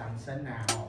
掌声来！哦。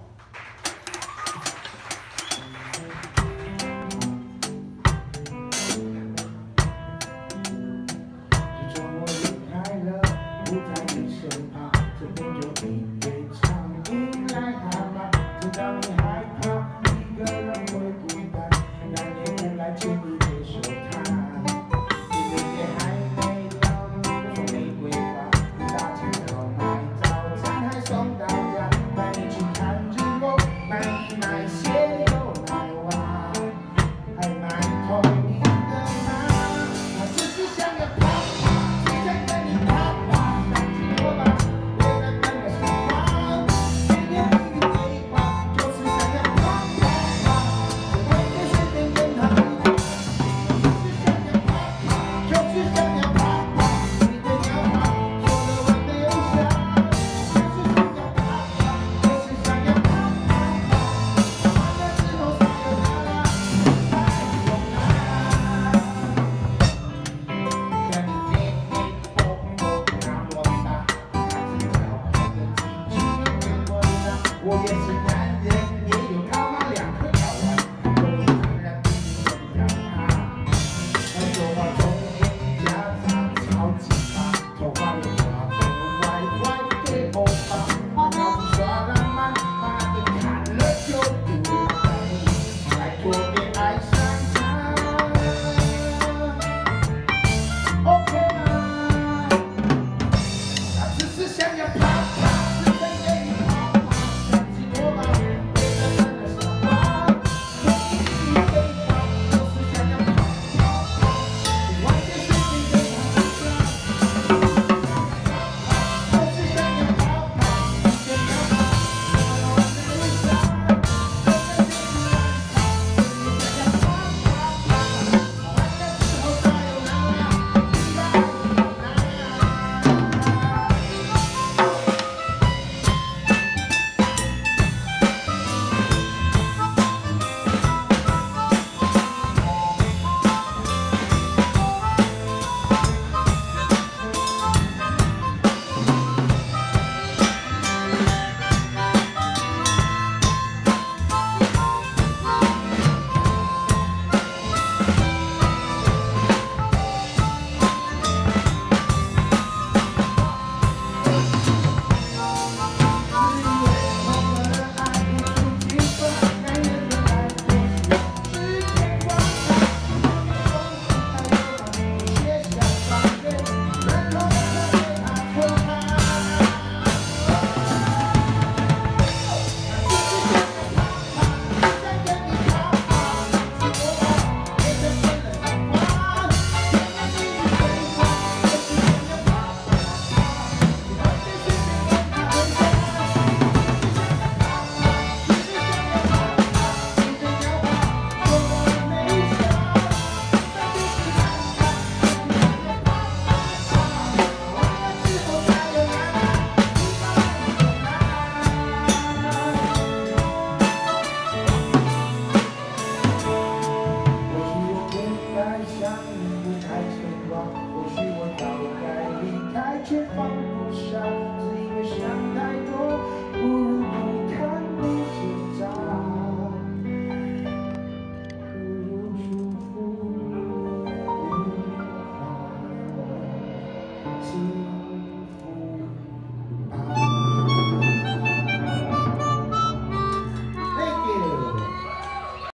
one more shot.